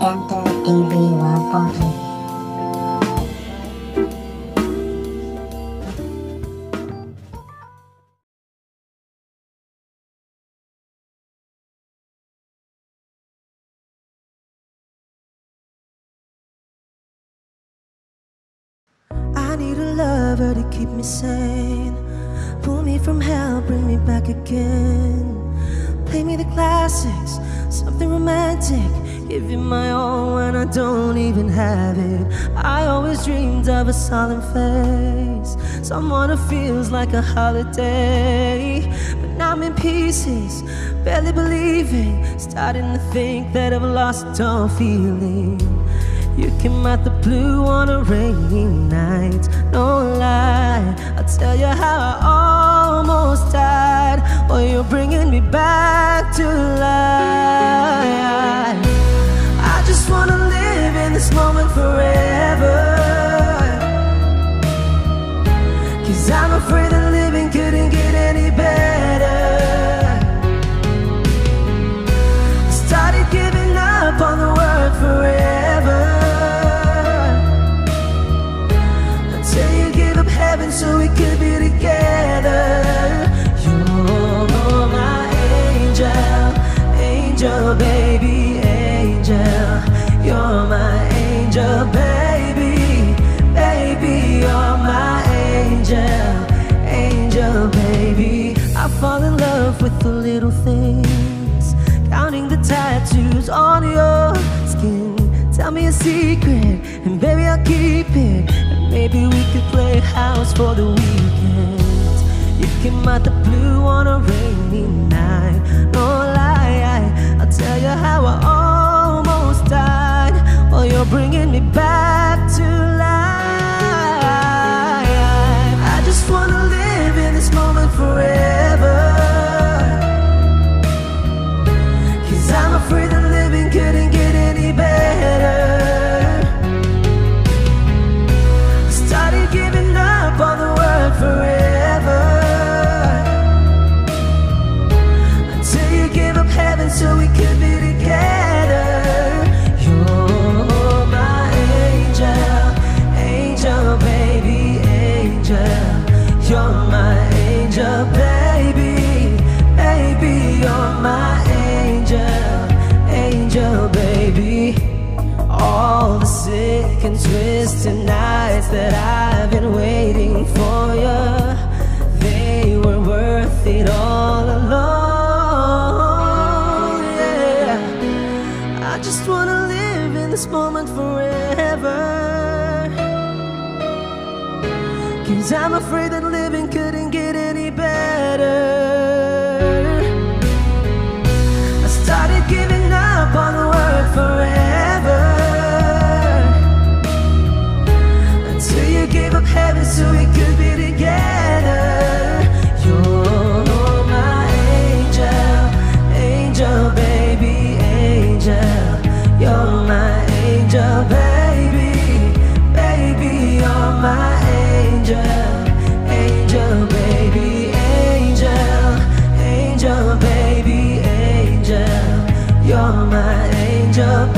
Enter TV Wapori. I need a lover to keep me sane. Pull me from hell, bring me back again. Play me the classics, something romantic. Give you my all when I don't even have it. I always dreamed of a solemn face, someone who feels like a holiday. But now I'm in pieces, barely believing. Starting to think that I've lost all feeling. You came out the blue on a rainy night, no lie. I'll tell you how I almost died. Well, you're bringing me back to life. I just wanna live in this moment forever. Cause I'm afraid love with the little things. Counting the tattoos on your skin. Tell me a secret and baby I'll keep it. And maybe we could play house for the weekend. You came out the blue on a rainy night. No lie, I'll tell you how I almost died. While you're bringing me back so we could be together. You're my angel, angel, baby, angel. You're my angel, baby, baby, you're my angel, angel, baby. All the sick and twisted nights that I've been waiting for you, they were worth it all along. Cause I'm afraid that living couldn't get any better. I started giving up on the word forever. Until you gave up heaven so we could be together. Angel, baby, angel, angel, baby, angel. You're my angel,